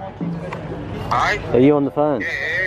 Hi? Are you on the phone? Yeah,